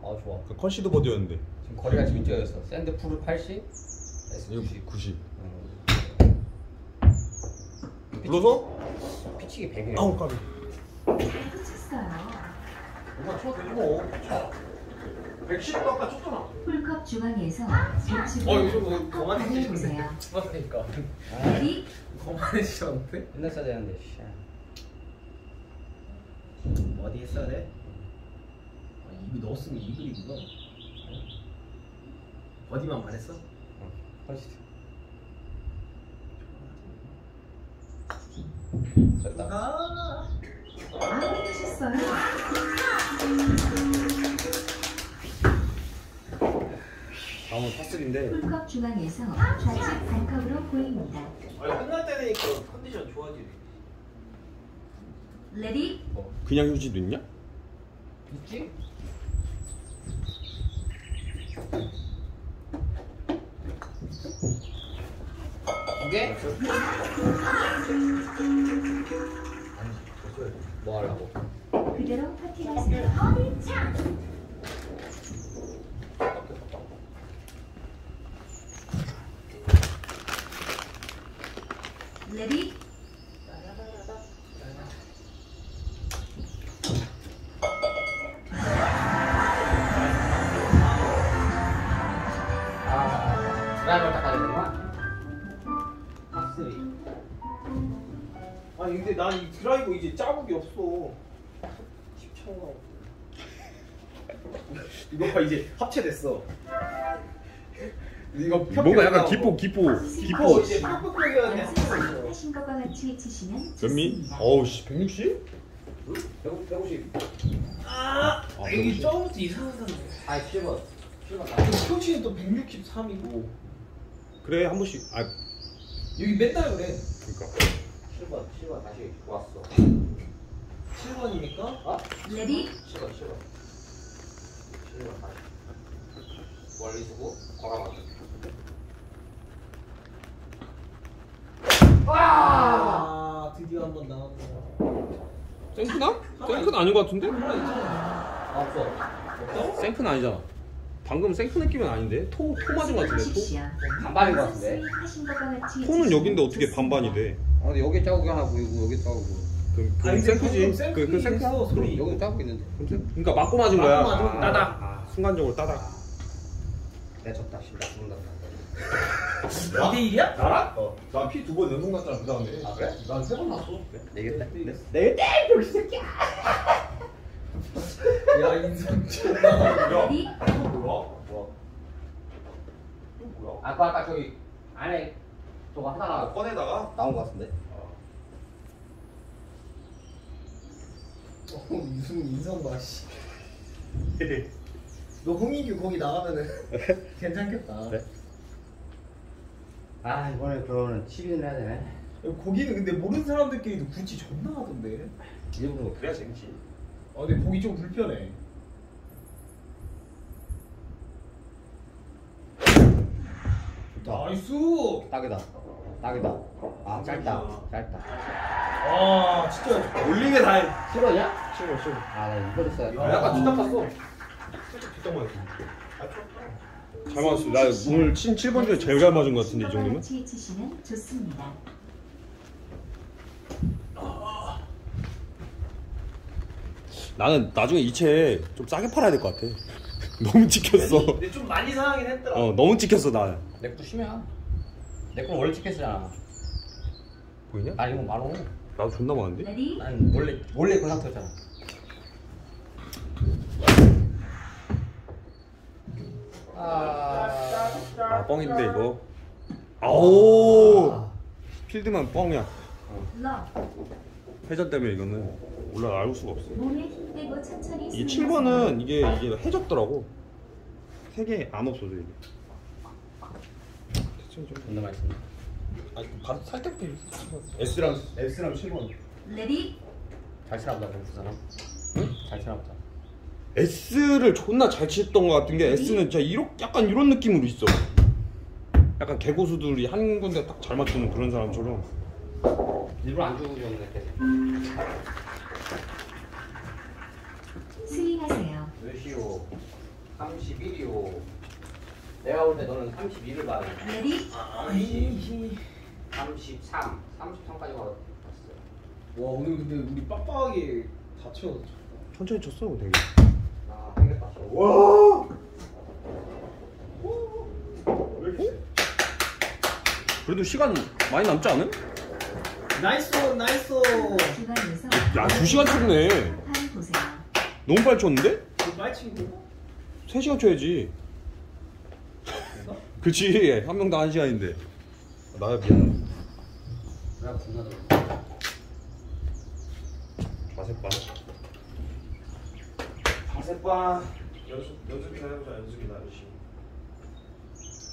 [SPEAKER 2] 아 좋아.
[SPEAKER 1] 그 컨시드 보드였는데.
[SPEAKER 2] 지금 거리가 지금 이쪽이었어. 샌드 풀 80 S
[SPEAKER 1] 이거
[SPEAKER 2] 90
[SPEAKER 1] 90
[SPEAKER 2] 음.
[SPEAKER 1] 불러서?
[SPEAKER 2] 피치기 100이네.
[SPEAKER 1] 아우 까비. 쳐도 되지 뭐. 110도 아까 쳤잖아.
[SPEAKER 3] 풀컵 중앙에서 우측으로
[SPEAKER 4] 어 이거 뭐 거만해지셨네.
[SPEAKER 3] 보세요.
[SPEAKER 4] 맞으니까.
[SPEAKER 3] 레디
[SPEAKER 4] 거만해지셨는데?
[SPEAKER 2] 맨날 써야 되는데 씨.
[SPEAKER 4] 어디 했어야 돼? 아, 입이 넣었으면 이글이구나 어디만 말했어?
[SPEAKER 2] 컨시드 됐다
[SPEAKER 3] 아아 하셨어요.
[SPEAKER 1] 다음은 파3인데
[SPEAKER 3] 홀컵 중앙에서 좌측 반컵으로 보입니다.
[SPEAKER 4] 아니 끝날 때 되니까 컨디션 좋아지네.
[SPEAKER 3] ready
[SPEAKER 1] 그냥 휴지도 있냐?
[SPEAKER 2] 있지? 이게?
[SPEAKER 5] 뭐 하려고?
[SPEAKER 3] 그대로 퍼팅하세요.
[SPEAKER 2] ready
[SPEAKER 4] 이거
[SPEAKER 1] 뭔가 약간 기포 기포
[SPEAKER 4] 기포
[SPEAKER 1] 기포.
[SPEAKER 3] 하신 것과 같이 치시면
[SPEAKER 1] 몇미? 어우 씨 160?
[SPEAKER 2] 150, 150.
[SPEAKER 4] 아,
[SPEAKER 1] 아,
[SPEAKER 4] 이게. 처음부터 이상하던데.
[SPEAKER 2] 아, 7번. 7번 다.
[SPEAKER 4] 표치는 또 163이고
[SPEAKER 1] 그래 한 번씩 아
[SPEAKER 4] 여기 맨날 그래.
[SPEAKER 1] 그니까
[SPEAKER 2] 7번, 7번 다시 왔어.
[SPEAKER 4] 7번이니까
[SPEAKER 2] 어?
[SPEAKER 3] 레디
[SPEAKER 2] 7번, 7번. 7번 다시. 멀리 두고, 걸어가고.
[SPEAKER 4] 아 드디어 한 번 나왔네.
[SPEAKER 1] 생크나? 생크는 아닌 것 같은데?
[SPEAKER 4] 하나 있잖아.
[SPEAKER 2] 없어.
[SPEAKER 4] 없다고?
[SPEAKER 1] 생크는 아니잖아 방금 생크 느낌은 아닌데? 토, 토 맞은 것 같은데 토?
[SPEAKER 2] 반반인 것 같은데.
[SPEAKER 1] 토는 여긴데 어떻게. 반반이 돼?
[SPEAKER 5] 아 근데 여기 자국이 하나 보이고 여기
[SPEAKER 1] 그, 그
[SPEAKER 4] 아니, 근데
[SPEAKER 1] 생크지
[SPEAKER 4] 방금 생크
[SPEAKER 1] 그, 그
[SPEAKER 4] 있어, 소리.
[SPEAKER 5] 여기 자국 있는데
[SPEAKER 1] 그러니까 맞고 맞은 거야
[SPEAKER 4] 맞고 맞은 거. 따닥.
[SPEAKER 1] 아, 순간적으로 따닥
[SPEAKER 5] 내 졌다 씨나 죽는다
[SPEAKER 4] 2대 1이야?
[SPEAKER 1] 나랑? 어. 난 피 두 번 연속 났잖아 그 다음에
[SPEAKER 2] 아, 그래? 난 세 번 났어.
[SPEAKER 5] 내겠다
[SPEAKER 4] 야 인성 존나.
[SPEAKER 3] 레디
[SPEAKER 1] 뭐야?
[SPEAKER 2] 뭐?
[SPEAKER 1] 이거 뭐야?
[SPEAKER 2] 아까, 아까 저기 안에 저거 하다가
[SPEAKER 1] 꺼내다가
[SPEAKER 5] 나온 거 같은데
[SPEAKER 4] 어, 이승 인성 봐 씨. 너 홍인규 거기 나가면은 괜찮겠다.
[SPEAKER 5] 그래? 아 이번에 그러면 10인 해야 되네.
[SPEAKER 4] 거기는 근데 모르는 사람들끼리도 굳이 존나 하던데.
[SPEAKER 5] 일부러
[SPEAKER 1] 그래야 재밌지.
[SPEAKER 4] 아 근데 보기 좀 불편해.
[SPEAKER 5] 좋다.
[SPEAKER 4] 나이스.
[SPEAKER 5] 딱이다. 딱이다. 아 짧다. 짧다.
[SPEAKER 4] 아 진짜
[SPEAKER 1] 올린 게 다행
[SPEAKER 5] 싫어냐? 싫어 싫어 아나 이거 써야
[SPEAKER 1] 아, 약간 탔어. 살짝 뒷땅 맞았어 잘 맞았어 나 오늘 친 7번 중에 제일 잘 맞은 것 같은데 이 정도면?
[SPEAKER 3] 좋습니다.
[SPEAKER 1] 나는 나중에 이체 좀 싸게 팔아야 될 것 같아 너무 찍혔어
[SPEAKER 4] 근데 좀 많이 상하긴 했더라.
[SPEAKER 1] 어 너무 찍혔어 나
[SPEAKER 5] 내 것도 심해야 내 거는 원래 찍혔잖아
[SPEAKER 1] 보이냐?
[SPEAKER 5] 나 이거 만원
[SPEAKER 1] 나도 존나 많은데?
[SPEAKER 5] 난 원래 원래 그 상태였잖아 아
[SPEAKER 1] 아 뻥인데 이거? 아오! 필드만 뻥이야
[SPEAKER 3] 러
[SPEAKER 1] 회전 때문에 이거는. 올라갈 수가 없어
[SPEAKER 3] 몸에 힘 빼고 천천히
[SPEAKER 1] 이게
[SPEAKER 3] 스윙하세요.
[SPEAKER 1] 7번은 이게 이게 해졌더라고. 세개안 없어져 이게. 대충 좀.
[SPEAKER 5] 존나 맛있어
[SPEAKER 1] 아니 바로 살짝 돼 S랑 S랑 7번.
[SPEAKER 3] 레디?
[SPEAKER 5] 잘 치나 보다 그럼 두 사람. 응? 잘 치나 보다
[SPEAKER 1] S를 존나 잘 쳤던 것 같은 게 S는 진짜 이렇, 약간 이런 느낌으로 있어 약간 개고수들이 한 군데 딱 잘 맞추는 그런 사람처럼
[SPEAKER 5] 일부러 안 주고 줬는데
[SPEAKER 3] 스윙하세요.
[SPEAKER 2] 몇이요? 31이요. 내가 볼 때 너는 32를 봐.
[SPEAKER 3] ready
[SPEAKER 4] 아이.
[SPEAKER 2] 33. 33까지 갔어요.
[SPEAKER 4] 와 오늘 근데 우리 빡빡하게 다 채워서 쳤다.
[SPEAKER 1] 천천히 쳤어 되게. 와 그래도 시간 많이 남지 않은?
[SPEAKER 4] nice on, nice.
[SPEAKER 3] 중앙에서
[SPEAKER 1] 야 2시간 쳤네
[SPEAKER 3] 판 보세요.
[SPEAKER 1] 너무 빨리 쳤는데?
[SPEAKER 4] 그 빨친 거?
[SPEAKER 1] 3시간 쳐야지? 그치 한 명당 1시간인데 나야 미안
[SPEAKER 5] 내가 겁나 들어
[SPEAKER 1] 자세빠
[SPEAKER 2] 방 셋과
[SPEAKER 1] 연습 연습 잘해보자 연습이나 열심히.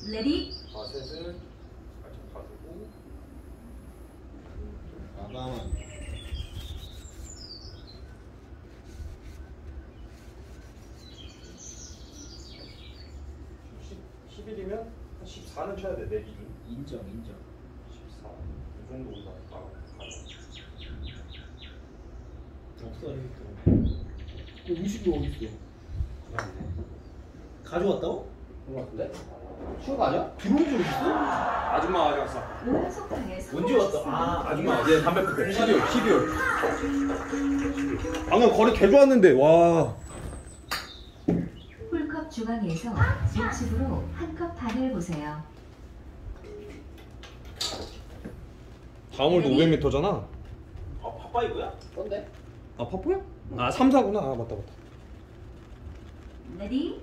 [SPEAKER 3] 레디.
[SPEAKER 1] 바셋을 살짝 가지고
[SPEAKER 5] 마감은
[SPEAKER 1] 십 11이면 한 14는 쳐야 돼 내기.
[SPEAKER 4] 인정 인정
[SPEAKER 1] 14. 이 정도 올라가.
[SPEAKER 4] 없어 이렇게. 20도 어디 있어? 가져왔다고?
[SPEAKER 5] 그런 것 같은데? 쉬운 거 아니야?
[SPEAKER 4] 들어온 적 있어?
[SPEAKER 1] 아줌마 가져왔어.
[SPEAKER 3] 오늘 속상해.
[SPEAKER 4] 언제 왔다? 아,
[SPEAKER 1] 아줌마 아, 이제 담배 피대 12월 12월 방금 거래 개 좋았는데 와.
[SPEAKER 3] 홀컵 중앙에서 우측으로 한 컵 반을 보세요.
[SPEAKER 1] 다음홀도 500m잖아.
[SPEAKER 4] 아 파파이브야?
[SPEAKER 5] 뭔데?
[SPEAKER 1] 아 파포야? 아, 3, 4구나. 아, 맞다, 맞다.
[SPEAKER 5] ready.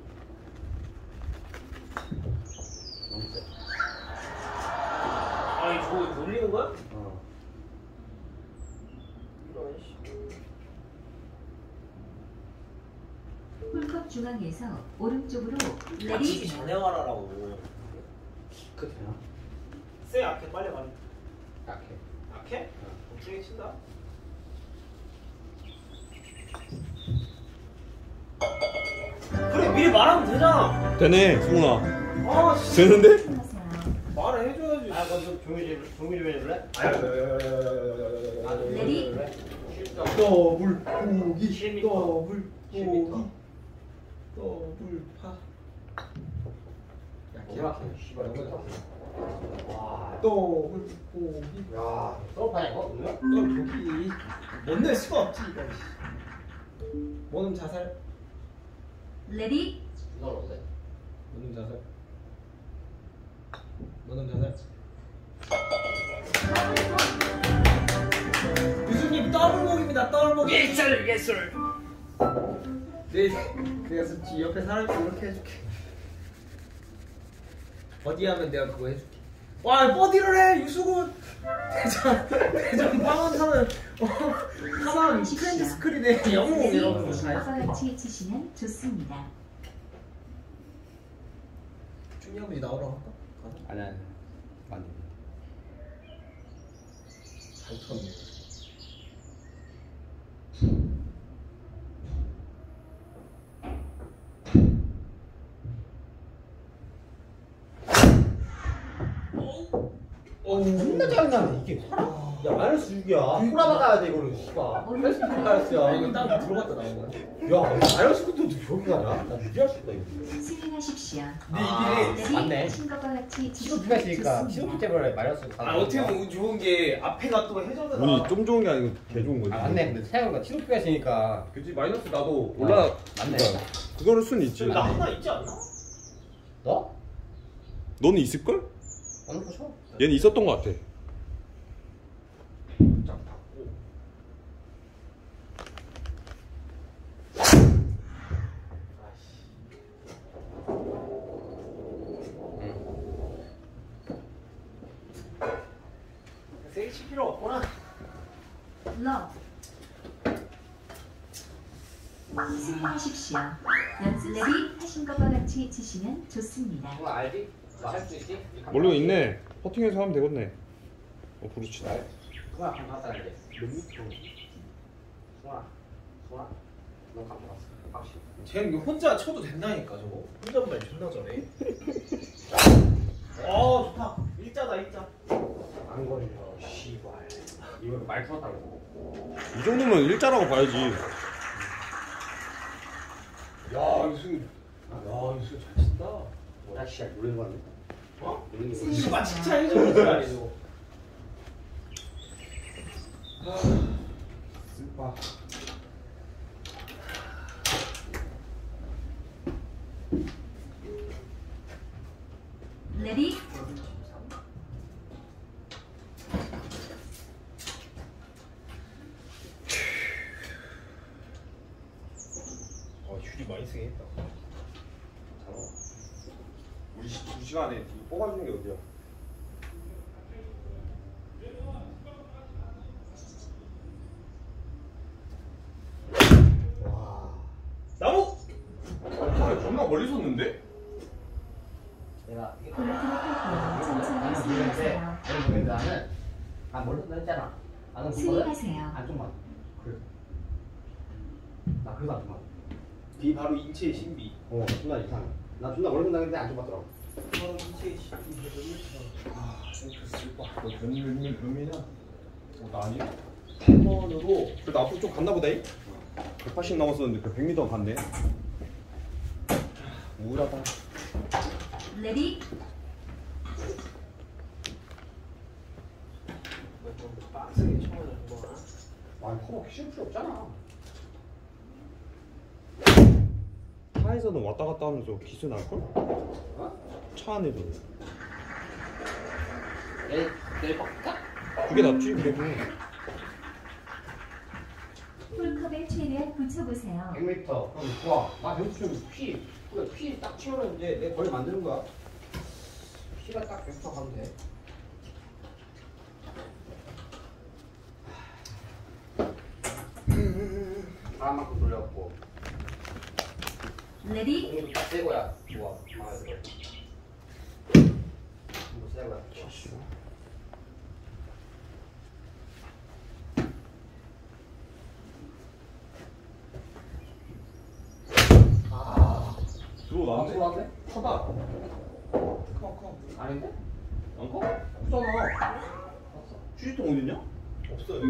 [SPEAKER 4] 아니 저거 돌리는 거야?
[SPEAKER 5] 어.
[SPEAKER 4] 이런 씨
[SPEAKER 3] 홀컵 중앙에서 오른쪽으로
[SPEAKER 4] 다치기
[SPEAKER 3] 레디
[SPEAKER 4] 전에 와라라고
[SPEAKER 5] 그 되나?
[SPEAKER 4] 쎄 약해 빨리 가
[SPEAKER 5] 약해.
[SPEAKER 4] 약해? 중에 친다 그래 미리 말하면 되잖아
[SPEAKER 1] 되네, 승훈아.
[SPEAKER 4] 아 씨.
[SPEAKER 1] 되는데?
[SPEAKER 4] 말을 해줘야지
[SPEAKER 5] 아, 좀 조용히 좀 조용히 좀 해줄래? 아,
[SPEAKER 3] 레디?
[SPEAKER 4] 더블 고기
[SPEAKER 2] 10m.
[SPEAKER 4] 더블
[SPEAKER 2] 10m.
[SPEAKER 4] 고기 더블 파
[SPEAKER 5] 뭐라 해? 씨발 너무 와.
[SPEAKER 4] 더블 고기
[SPEAKER 5] 야, 서브파야 이거?
[SPEAKER 4] 더블 고기 못낼 수가 없지 이거 뭐는 자살
[SPEAKER 3] 레디?
[SPEAKER 5] 너 어때?
[SPEAKER 4] 뭐는 자살 뭐는 자살 교수님 더블목입니다 더블목. 예술 예술. 네 그래서 뒤 옆에 사람이 이렇게 해줄게. 어디 하면 내가 그거 해줄게 와 버디를 해 유수군 대전 대전 방언하는 어, 하나 스크린드 스크린에 영웅
[SPEAKER 3] 레디
[SPEAKER 4] 이런 거다
[SPEAKER 3] 신과
[SPEAKER 4] 했어
[SPEAKER 3] 같이 치시면 좋습니다.
[SPEAKER 4] 준이 아버지 나오라고 할까? 가자
[SPEAKER 5] 아니 아니. 아니.
[SPEAKER 4] 잘 쳤네
[SPEAKER 5] 어, 존나 짜증나네 이게. 야, 마이너스 6이야. 호라 박아야 돼 이거는. 씨발. 플러스
[SPEAKER 4] 아
[SPEAKER 5] 마이너스야.
[SPEAKER 4] 이거 딱 들어갔다 나온 거야
[SPEAKER 5] 야, 마이너스 9도 저기 가냐? 나 유지할 수 있다 이거.
[SPEAKER 3] 스윙하십시오.
[SPEAKER 5] 아,
[SPEAKER 3] ready
[SPEAKER 5] 맞네.
[SPEAKER 3] 하신 것과 같이
[SPEAKER 5] 시도
[SPEAKER 3] 치시면
[SPEAKER 5] 두가 있으니까 시도
[SPEAKER 3] 좋습니다.
[SPEAKER 5] 때문에 마이너스
[SPEAKER 4] 아 어떻게 보면 운 좋은 게 앞에가 또 해저드라
[SPEAKER 1] 운이 좀 좋은 게 아니고 개 좋은 거지.
[SPEAKER 5] 아 맞네 근데 생각보다 시도 두가 있으니까
[SPEAKER 1] 그지 마이너스 나도 올라.
[SPEAKER 5] 어, 맞네.
[SPEAKER 1] 그러니까 그거를 순 있지.
[SPEAKER 4] 나 하나 있지 않나?
[SPEAKER 5] 너?
[SPEAKER 1] 너는 있을 걸?
[SPEAKER 5] 어느 거 쳐?
[SPEAKER 1] 얘는 있었던 것 같아.
[SPEAKER 4] 세게 칠 필요 없구나
[SPEAKER 3] 러브 스윙하십시오. 연습 ready 하신 것과 같이 치시면 좋습니다.
[SPEAKER 2] 그거 알지? 할수 있지?
[SPEAKER 1] 원래 있네. 퍼팅해서 하면 되겠네. 어, 그렇지.
[SPEAKER 2] 그거 한 갖다 놔야 돼. 몇 미터? 수아, 수아, 너 가져왔어. 확실히.
[SPEAKER 4] 쟤는 이거 혼자 쳐도 된다니까 저거 혼잣말 존나 잘해 어 좋다 일자다 일자
[SPEAKER 2] 안 걸려. 씨발. 이거 말 풀었다고.
[SPEAKER 1] 이 정도면 일자라고 봐야지.
[SPEAKER 2] 야, 이승. 야, 이승 잘 친다. 뭐야, 씨발 노래는 거 아니야?
[SPEAKER 4] 어?
[SPEAKER 2] 노래는 거
[SPEAKER 3] 스윙.
[SPEAKER 4] 씨발 진짜 해줘야지 아니죠
[SPEAKER 2] 스파.
[SPEAKER 3] 레디
[SPEAKER 4] 어 줄이 많이 쓰게 했다
[SPEAKER 1] 우리 두 시간에 뽑아주는 게 어디야?
[SPEAKER 5] 와.
[SPEAKER 4] 나무
[SPEAKER 1] 아, 존나 멀리 섰는데?
[SPEAKER 2] 내가 이게
[SPEAKER 3] 볼트를 탈 천천히 수행하세요.
[SPEAKER 2] 너는 보는데 나는 아 몰라 나 했잖아. 나는 그거는
[SPEAKER 3] 수행하세요.
[SPEAKER 2] 안쪽만. 그래. 나 그래서 안쪽만.
[SPEAKER 4] 비 바로 인체의 신비.
[SPEAKER 5] 어 존나 이상해 나 존나 멀리 나는데 안 좋았더라고
[SPEAKER 4] 바로 인체의 신비.
[SPEAKER 1] 아 생크스 너 변민 변민이야? 어, 나 아니야?
[SPEAKER 4] 1번으로
[SPEAKER 1] 그래도 앞으로 좀 갔나 보다 180 남았었는데 그 100m 갔네 우울하다
[SPEAKER 4] ready.
[SPEAKER 5] 아니 커버 쉬울 필요 없잖아
[SPEAKER 1] 차에서는 왔다 갔다 하면서 기스 날걸? 차 안에도
[SPEAKER 2] 내일 내일 바꿀까?
[SPEAKER 1] 그게 낫지 그래도
[SPEAKER 3] 홀컵에 최대한 붙여보세요.
[SPEAKER 5] 100m 그럼 좋아 나 여기서 좀피 그래 피딱 치우면 이제 내 거리 만드는 거야 피가 딱 100m 가면 돼
[SPEAKER 2] 바람만큼 돌려갖고.
[SPEAKER 3] ready
[SPEAKER 2] 공도 다 새거야. 좋아. 들어. 좋아.
[SPEAKER 1] 들어오나는데?
[SPEAKER 2] 들어왔네?
[SPEAKER 1] 커다
[SPEAKER 4] 커커.
[SPEAKER 2] 아닌데?
[SPEAKER 1] 안 커?
[SPEAKER 2] 없잖아.
[SPEAKER 1] 휴지통 어딨냐?
[SPEAKER 4] 없어 여기.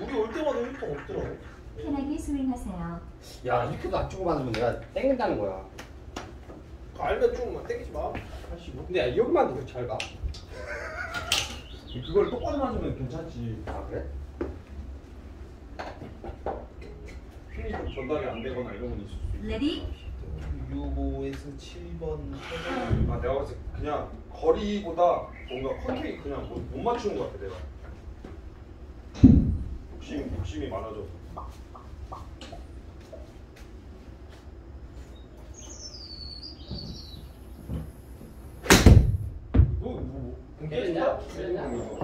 [SPEAKER 4] 우리 올 때마다 휴통 없더라고.
[SPEAKER 3] 편하게 수행하세요.
[SPEAKER 5] 야 이렇게도 안 치고 만들면 내가 땡긴다는 거야
[SPEAKER 4] 알면 좀만 땡기지 마.
[SPEAKER 5] 85 근데 야, 여기만 되게 잘가
[SPEAKER 1] 그걸 똑바로 맞으면 괜찮지
[SPEAKER 5] 아 그래?
[SPEAKER 1] 힘이 좀 전달이 안 되거나 이런 건 있을 수 있어
[SPEAKER 3] ready
[SPEAKER 4] 6호에서 7번.
[SPEAKER 1] 아 내가 봤을 때 그냥 거리보다 뭔가 contact이 그냥 못, 못 맞추는 것 같아 내가 욕심, 욕심이 많아져 너 뭐, 뭐.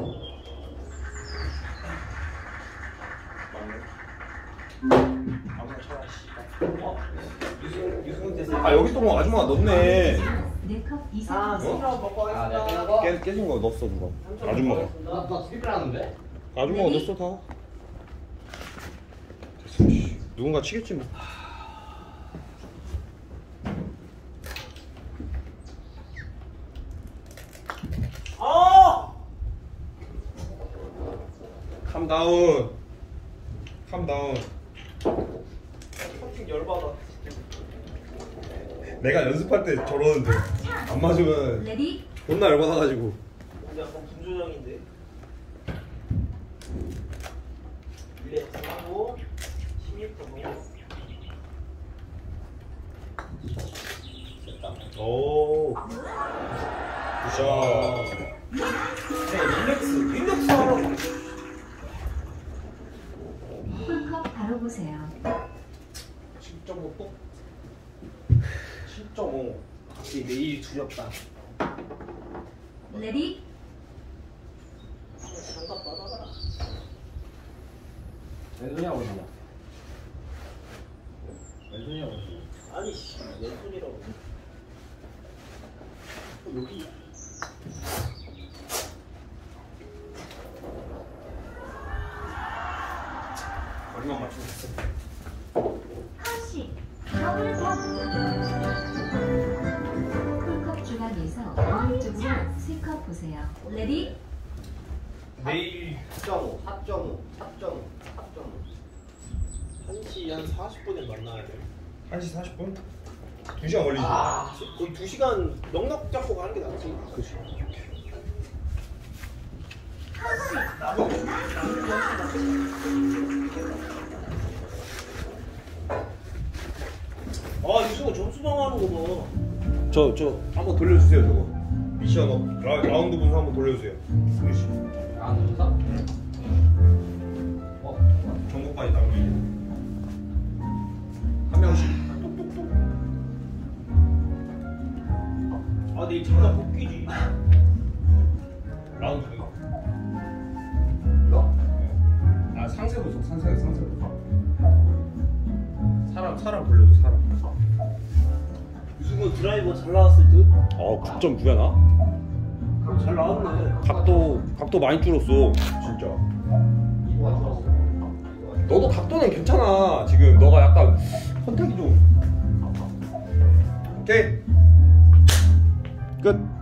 [SPEAKER 4] 어?
[SPEAKER 1] 아 여기 또 아줌마가 넣네
[SPEAKER 3] 네컵 이상
[SPEAKER 4] 아, 먹고
[SPEAKER 2] 아, 내가
[SPEAKER 4] 하겠습니다.
[SPEAKER 2] 끝나고.
[SPEAKER 1] 깨, 깨진 거 넣었어 누가 아줌마가
[SPEAKER 2] 나 나 skip 하는데?
[SPEAKER 1] 아줌마가 넣었어 다 됐어 씨. 누군가 치겠지 뭐
[SPEAKER 4] 아!
[SPEAKER 1] 캄다운 캄다운
[SPEAKER 4] 커팅 열받아.
[SPEAKER 1] 내가 연습할 때 저러는데 안 맞으면
[SPEAKER 3] 레디
[SPEAKER 1] 존나 열받아가지고
[SPEAKER 3] 중앙에서 오른쪽으로 세컵 보세요. ready
[SPEAKER 4] 내일
[SPEAKER 5] 4.5 4.5 4.5 4.5
[SPEAKER 4] 1시 한 40분에 만나야 돼.
[SPEAKER 1] 1시 40분? 2시간 걸리지
[SPEAKER 4] 아, 거의 2시간 넉넉 잡고 가는 게 낫지.
[SPEAKER 1] 그치
[SPEAKER 4] 아, 유승은 점수 방 하는 거 봐.
[SPEAKER 1] 저, 저 한번 돌려주세요 저거 미션 업 라, 라운드 분수 한번 돌려주세요 그렇지
[SPEAKER 2] 아, 눈썹?
[SPEAKER 1] 어? 전국반이 나오이한 명씩
[SPEAKER 4] 아, 내일 장갑 벗기지.
[SPEAKER 1] 라운드 분수
[SPEAKER 2] 이거?
[SPEAKER 1] 아 상세 분석 상세 상세 분석 사람 사람 돌려줘 사람
[SPEAKER 4] 유승은 드라이버 잘 나왔을 듯?
[SPEAKER 1] 어 9.9야 나?
[SPEAKER 4] 잘 나왔네.
[SPEAKER 1] 각도 각도 많이 줄었어 진짜 너도 각도는 괜찮아 지금 너가 약간 컨택이 좀 오케이 끝